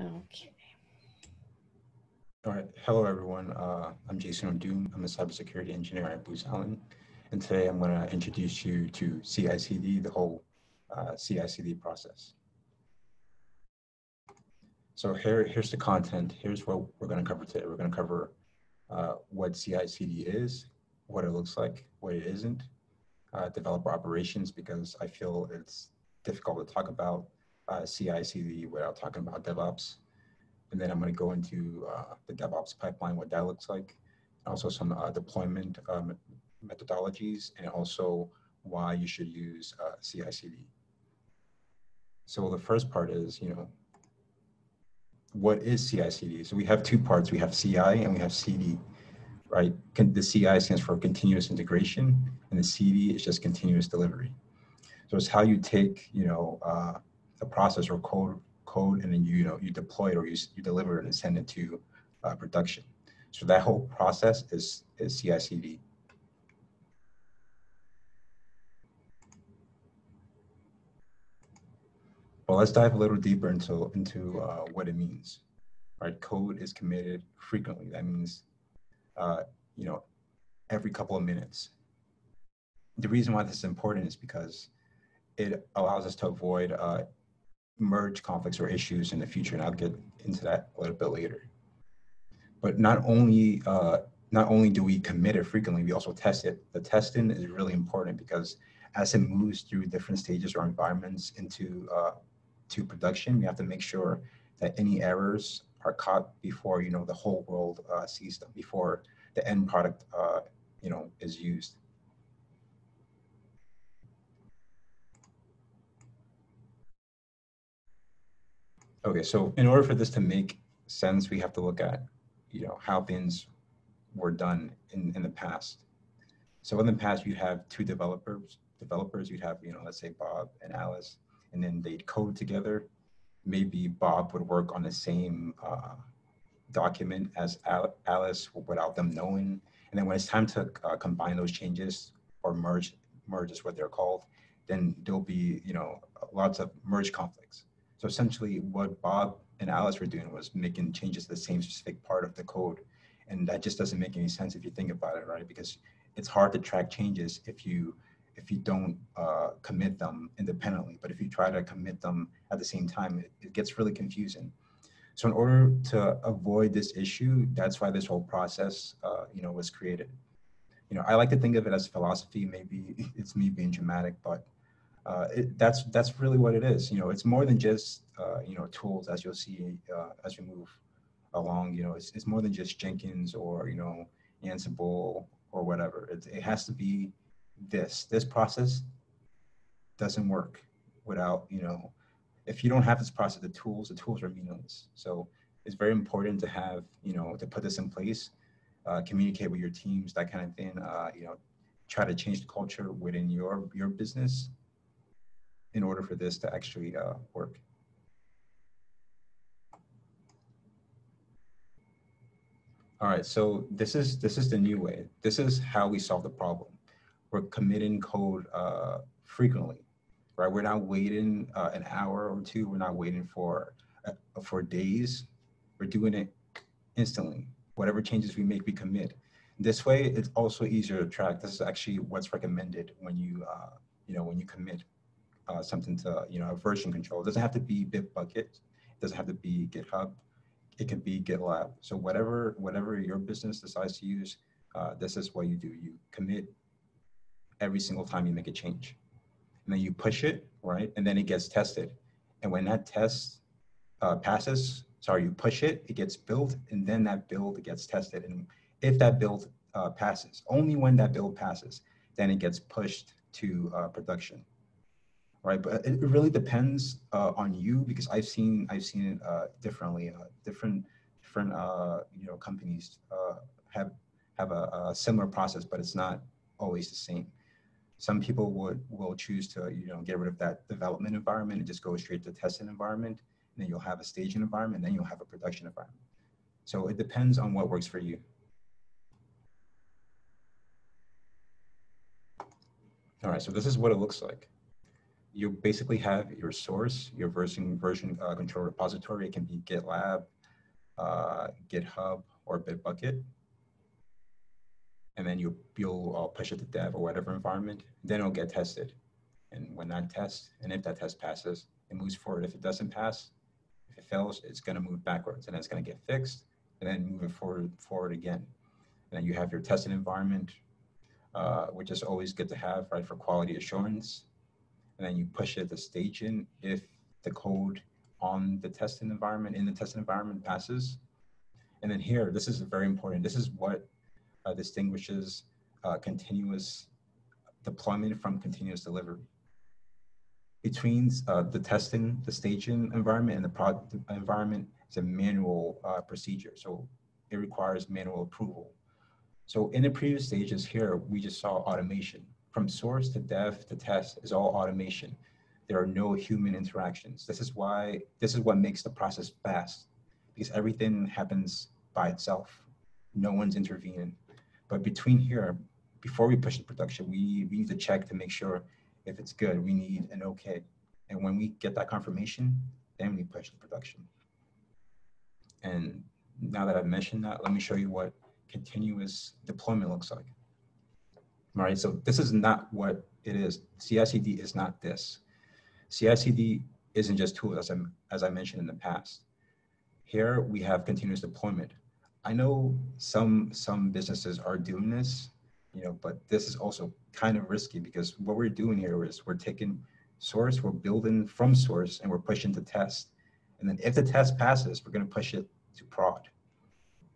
Okay. All right. Hello, everyone. Uh, I'm Jason Odoom. I'm a cybersecurity engineer at Booz Allen. And today I'm going to introduce you to CI/CD, the whole uh, CI/CD process. So here, here's the content. Here's what we're going to cover today. We're going to cover uh, what CI/CD is, what it looks like, what it isn't, uh, developer operations, because I feel it's difficult to talk about uh, CI/CD without talking about DevOps. And then I'm going to go into uh, the DevOps pipeline, what that looks like, also some uh, deployment um, methodologies, and also why you should use uh, CI/CD. So the first part is, you know, what is CI/CD? So we have two parts. We have CI and we have CD, right? The CI stands for continuous integration, and the CD is just continuous delivery. So it's how you take, you know, a process or code code and then you, you know you deploy it or you, you deliver it and send it to uh, production. So that whole process is is CI/CD. Well, let's dive a little deeper into into uh, what it means. Right, code is committed frequently. That means, uh, you know, every couple of minutes. The reason why this is important is because it allows us to avoid uh, merge conflicts or issues in the future, and I'll get into that a little bit later. But not only uh, not only do we commit it frequently, we also test it. The testing is really important because as it moves through different stages or environments into uh, to production, we have to make sure that any errors are caught before you know the whole world uh, sees them, before the end product uh, you know is used. Okay, so in order for this to make sense, we have to look at, you know, how things were done in, in the past. So in the past, you'd have two developers. Developers, you'd have, you know, let's say Bob and Alice, and then they'd code together. Maybe Bob would work on the same uh, document as Alice without them knowing. And then when it's time to uh, combine those changes or merge, merge is what they're called, then there'll be, you know, lots of merge conflicts. So essentially what Bob and Alice were doing was making changes to the same specific part of the code. And that just doesn't make any sense if you think about it, right? Because it's hard to track changes if you if you don't uh, commit them independently. But if you try to commit them at the same time, it, it gets really confusing. So in order to avoid this issue, that's why this whole process, uh, you know, was created. You know, I like to think of it as philosophy. Maybe it's me being dramatic, but uh, it, that's that's really what it is. You know, it's more than just uh, you know tools as you'll see uh, as we move along. You know, it's it's more than just Jenkins or you know Ansible or whatever. It, it has to be this. This process doesn't work without you know if you don't have this process, the tools the tools are meaningless. So it's very important to have you know to put this in place, uh, communicate with your teams, that kind of thing. Uh, you know, try to change the culture within your your business in order for this to actually uh, work. All right, so this is this is the new way. This is how we solve the problem. We're committing code uh, frequently, right? We're not waiting uh, an hour or two. We're not waiting for uh, for days. We're doing it instantly. Whatever changes we make, we commit. This way, it's also easier to track. This is actually what's recommended when you uh, you know when you commit uh, something to, you know, version control. It doesn't have to be Bitbucket. It doesn't have to be GitHub. It can be GitLab. So whatever, whatever your business decides to use, uh, this is what you do. You commit every single time you make a change. And then you push it, right? And then it gets tested. And when that test uh, passes, sorry, you push it, it gets built, and then that build gets tested. And if that build uh, passes, only when that build passes, then it gets pushed to uh, production right? But it really depends uh, on you because I've seen I've seen it uh, differently. Uh, different different uh, you know companies uh, have have a, a, similar process, but it's not always the same. Some people would will choose to you know get rid of that development environment and just go straight to testing environment, and then you'll have a staging environment, then you'll have a production environment. So it depends on what works for you. All right, so this is what it looks like you basically have your source, your version version uh, control repository. It can be GitLab, uh, GitHub, or Bitbucket. And then you, you'll uh, push it to dev or whatever environment. Then it'll get tested. And when that test, and if that test passes, it moves forward. If it doesn't pass, if it fails, it's going to move backwards and it's going to get fixed and then moving forward, forward again. And then you have your testing environment, uh, which is always good to have, right, for quality assurance. And then you push it to staging if the code on the testing environment, in the testing environment passes. And then here, this is very important. This is what uh, distinguishes uh, continuous deployment from continuous delivery. Between uh, the testing, the staging environment and the product environment is a manual uh, procedure. So it requires manual approval. So in the previous stages here, we just saw automation. From source to dev to test is all automation. There are no human interactions. This is why, this is what makes the process fast because everything happens by itself. No one's intervening. But between here, before we push to production, we, we need to check to make sure if it's good, we need an okay. And when we get that confirmation, then we push to production. And now that I've mentioned that, let me show you what continuous deployment looks like. Right, so this is not what it is. CI/CD is not this. CI/CD isn't just tools, as I, as I mentioned in the past. Here we have continuous deployment. I know some some businesses are doing this, you know, but this is also kind of risky because what we're doing here is we're taking source, we're building from source, and we're pushing to test. And then if the test passes, we're going to push it to prod.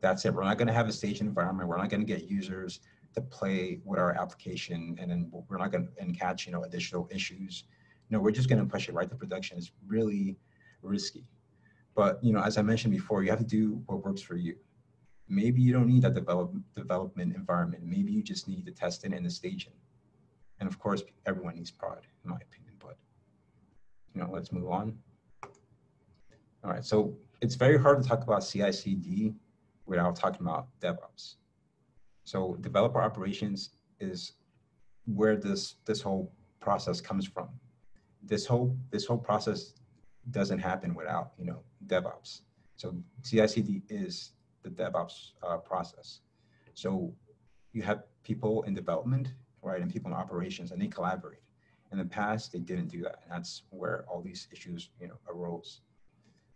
That's it. We're not going to have a staging environment. We're not going to get users to play with our application, and then we're not going to catch you know additional issues. No, we're just going to push it right to production. It's really risky. But you know, as I mentioned before, you have to do what works for you. Maybe you don't need that develop, development environment. Maybe you just need the testing and the staging. And of course, everyone needs prod, in my opinion. But you know, let's move on. All right, so it's very hard to talk about CI/CD without talking about DevOps. So developer operations is where this this whole process comes from. This whole this whole process doesn't happen without you know DevOps. So CI/CD is the DevOps uh, process. So you have people in development, right, and people in operations, and they collaborate. In the past, they didn't do that, and that's where all these issues you know arose.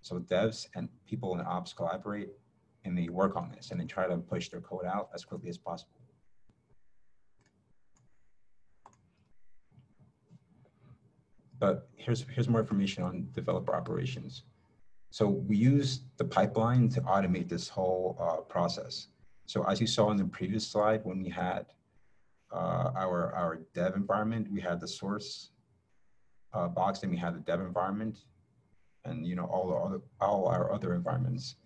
So devs and people in ops collaborate and they work on this and they try to push their code out as quickly as possible. But here's, here's more information on developer operations. So we use the pipeline to automate this whole uh, process. So as you saw in the previous slide, when we had uh, our, our dev environment, we had the source uh, box, and we had the dev environment, and you know all the other, all our other environments.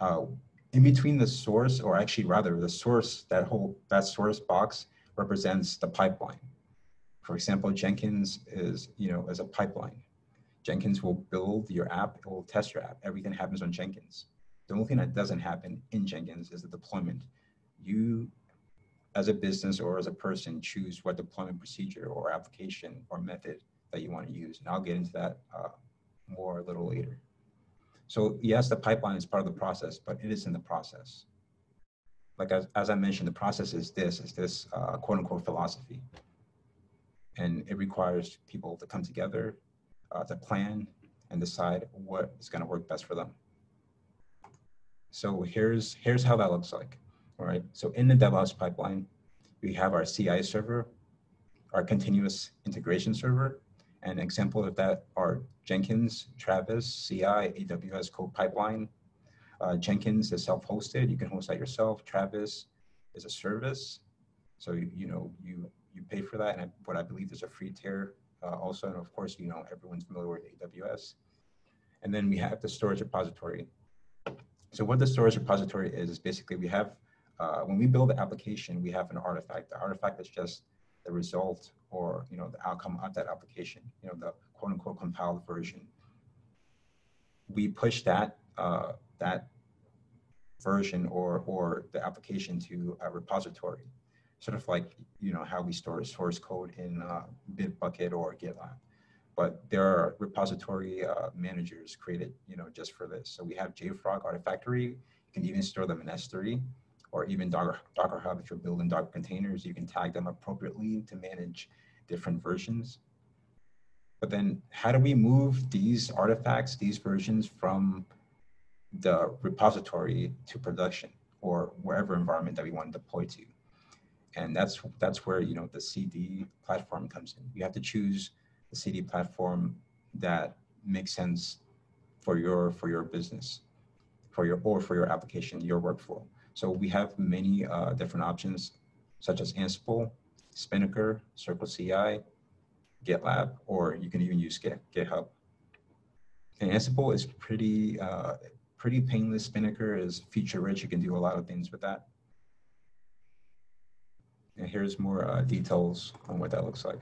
Uh, in between the source, or actually rather the source, that whole that source box represents the pipeline. For example, Jenkins is you know as a pipeline. Jenkins will build your app, it will test your app. Everything happens on Jenkins. The only thing that doesn't happen in Jenkins is the deployment. You, as a business or as a person, choose what deployment procedure or application or method that you want to use. And I'll get into that uh, more a little later. So yes, the pipeline is part of the process, but it is in the process. Like as, as I mentioned, the process is this, is this uh, quote unquote philosophy. And it requires people to come together, uh, to plan and decide what is gonna work best for them. So here's, here's how that looks like, all right? So in the DevOps pipeline, we have our CI server, our continuous integration server, an example of that are Jenkins, Travis, CI, AWS Code Pipeline. Uh, Jenkins is self-hosted. You can host that yourself. Travis is a service. So, you, you know, you, you pay for that. And what I believe is a free tier uh, also. And of course, you know, everyone's familiar with AWS. And then we have the storage repository. So what the storage repository is, is basically we have, uh, when we build the application, we have an artifact. The artifact is just the result or you know the outcome of that application, you know the quote unquote compiled version. We push that uh, that version or or the application to a repository, sort of like you know how we store source code in uh, Bitbucket or GitLab. but there are repository uh, managers created, you know, just for this. So we have JFrog Artifactory. You can even store them in S3 or even Docker, Docker Hub. If you're building Docker containers, you can tag them appropriately to manage different versions. But then how do we move these artifacts, these versions from the repository to production or wherever environment that we want to deploy to? And that's that's where you know the CD platform comes in. You have to choose the CD platform that makes sense for your for your business, for your or for your application, your workflow. So we have many uh, different options, such as Ansible, Spinnaker, Circle CI, GitLab, or you can even use GitHub. And Ansible is pretty uh, pretty painless. Spinnaker is feature rich. You can do a lot of things with that. And here's more uh, details on what that looks like.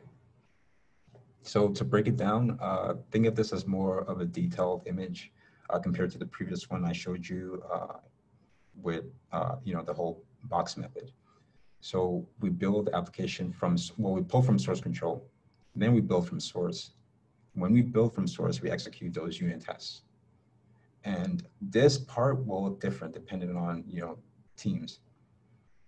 So to break it down, uh, think of this as more of a detailed image uh, compared to the previous one I showed you uh, with, uh, you know, the whole box method. So we build the application from, well, we pull from source control, then we build from source. When we build from source, we execute those unit tests. And this part will look different depending on, you know, teams.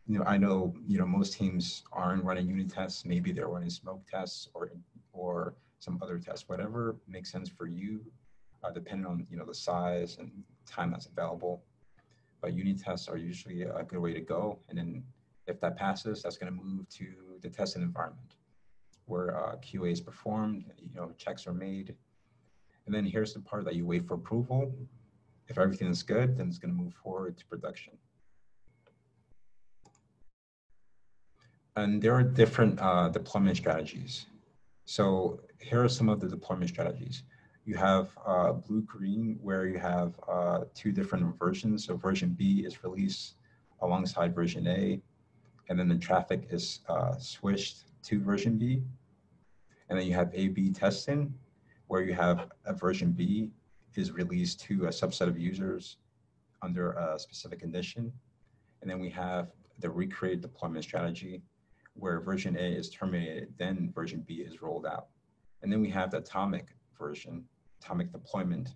You know, I know, you know, most teams aren't running unit tests. Maybe they're running smoke tests or or some other test, whatever makes sense for you, uh, depending on you know the size and time that's available. But unit tests are usually a good way to go. And then if that passes, that's going to move to the testing environment where uh, QA is performed, you know, checks are made. And then here's the part that you wait for approval. If everything is good, then it's going to move forward to production. And there are different uh, deployment strategies. So here are some of the deployment strategies. You have uh, blue green where you have uh, two different versions. So version B is released alongside version A, and then the traffic is uh, switched to version B. And then you have A-B testing where you have a version B is released to a subset of users under a specific condition. And then we have the recreate deployment strategy where version A is terminated, then version B is rolled out. And then we have the atomic version, atomic deployment,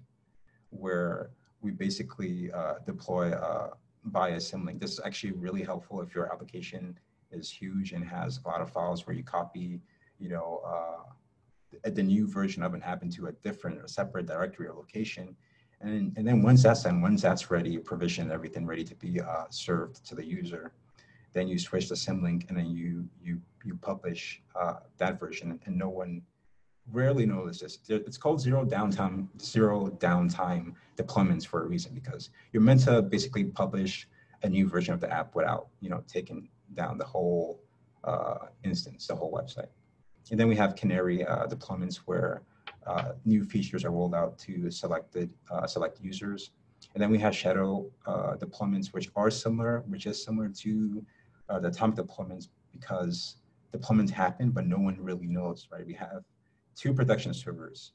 where we basically uh, deploy uh, via symlink. This is actually really helpful if your application is huge and has a lot of files where you copy, you know, uh, the new version of an app into a different or separate directory or location. And, and then once that's done, once that's ready, provision everything ready to be uh, served to the user, then you switch to symlink and then you you you publish uh, that version and no one rarely knows this. It's called zero downtime zero downtime deployments for a reason because you're meant to basically publish a new version of the app without you know taking down the whole uh, instance the whole website. And then we have canary uh, deployments where uh, new features are rolled out to selected uh, select users. And then we have shadow uh, deployments which are similar which is similar to uh, the atomic deployments because deployments happen, but no one really knows, right? We have two production servers,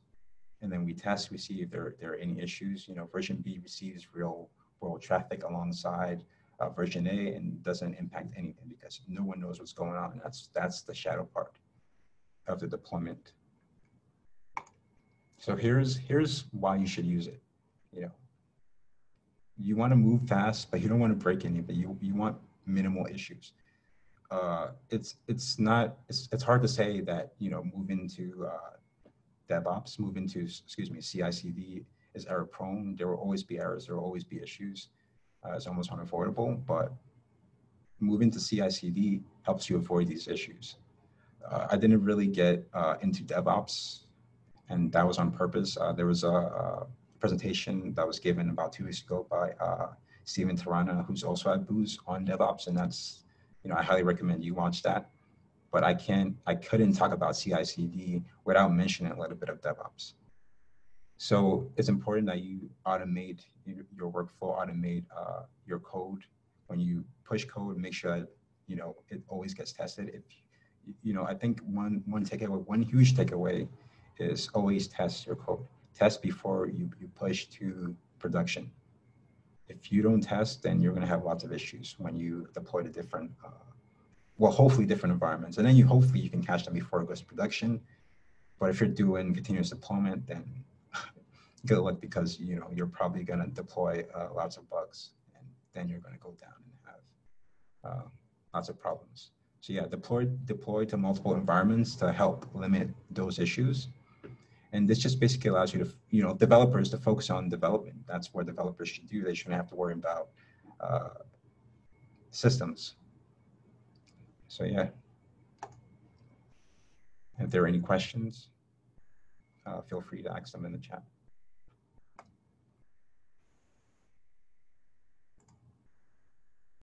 and then we test, we see if there, there are any issues. You know, version B receives real world traffic alongside uh, version A and doesn't impact anything because no one knows what's going on. That's that's the shadow part of the deployment. So here's here's why you should use it. You know, you want to move fast, but you don't want to break anything. You you want minimal issues. Uh, it's it's not it's, it's hard to say that you know move into uh, DevOps, move into excuse me CI/CD is error prone. There will always be errors. There will always be issues. Uh, it's almost unavoidable. But moving to CI/CD helps you avoid these issues. Uh, I didn't really get uh, into DevOps, and that was on purpose. Uh, there was a, a, presentation that was given about two weeks ago by Stephen Tarana, who's also at Booz on DevOps, and that's, you know, I highly recommend you watch that. But I can't, I couldn't talk about CI/CD without mentioning a little bit of DevOps. So it's important that you automate your workflow, automate uh, your code. When you push code, make sure that you know it always gets tested. If you know, I think one one takeaway, one huge takeaway, is always test your code. Test before you you push to production if you don't test, then you're going to have lots of issues when you deploy to different, uh, well, hopefully different environments. And then you hopefully you can catch them before it goes to production. But if you're doing continuous deployment, then good luck because you know you're probably going to deploy uh, lots of bugs, and then you're going to go down and have uh, lots of problems. So yeah, deploy deploy to multiple environments to help limit those issues. And this just basically allows you to, you know, developers to focus on development. That's what developers should do. They shouldn't have to worry about uh, systems. So yeah. If there are any questions, uh, feel free to ask them in the chat.